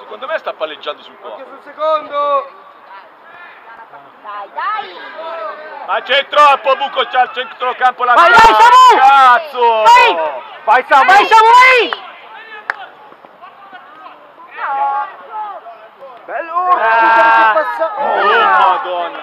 Secondo me sta palleggiando sul Anche sul secondo! Dai, dai! Ma c'è troppo buco c'ha al centrocampo la Vai, vai, Samu! Cazzo! Vai! Vai Samu! Vai Samu, vai! Bello! Ah. Oh, madonna!